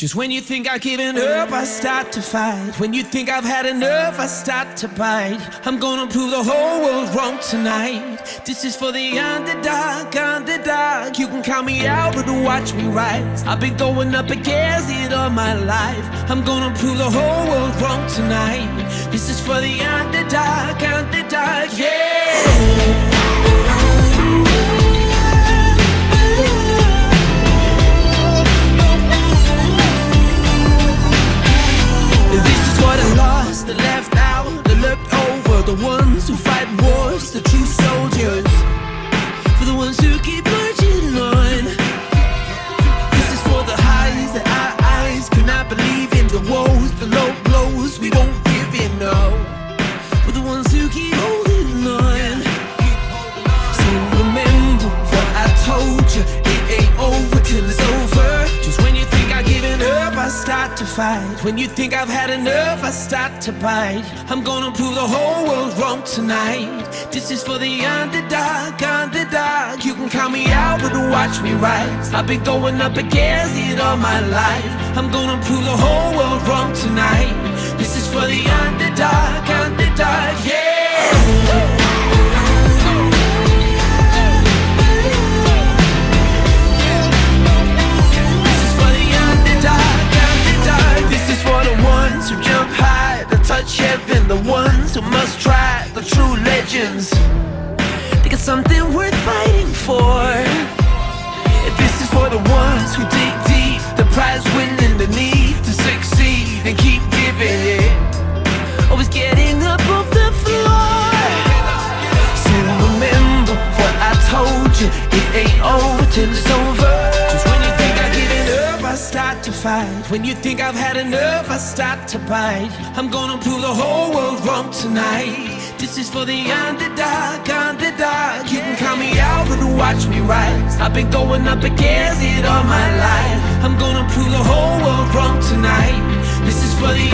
Just when you think I've given up, I start to fight. When you think I've had enough, I start to bite. I'm gonna prove the whole world wrong tonight. This is for the underdog, underdog. You can count me out, but watch me rise. I've been going up against it all my life. I'm gonna prove the whole world wrong tonight. This is for the underdog, underdog, yeah. We won't give in, no. For the ones who keep holding on. So remember what I told you, it ain't over till it's over. Just when you think I've given up, I start to fight. When you think I've had enough, I start to bite. I'm gonna prove the whole world wrong tonight. This is for the underdog, underdog. You can count me out, but watch me rise. I've been going up against it all my life. I'm gonna prove the whole world wrong tonight. This is for the underdog, underdog, yeah. This is for the underdog, underdog. This is for the ones who jump high to touch heaven, the ones who must try, the true legends. They got something worth fighting for. This is for the ones who dig you It ain't over till it's over. Cause when you think I've given enough, I start to fight. When you think I've had enough, I start to bite. I'm gonna prove the whole world wrong tonight. This is for the underdog, underdog. You can call me out, but watch me rise I've been going up against it all my life. I'm gonna prove the whole world wrong tonight. This is for the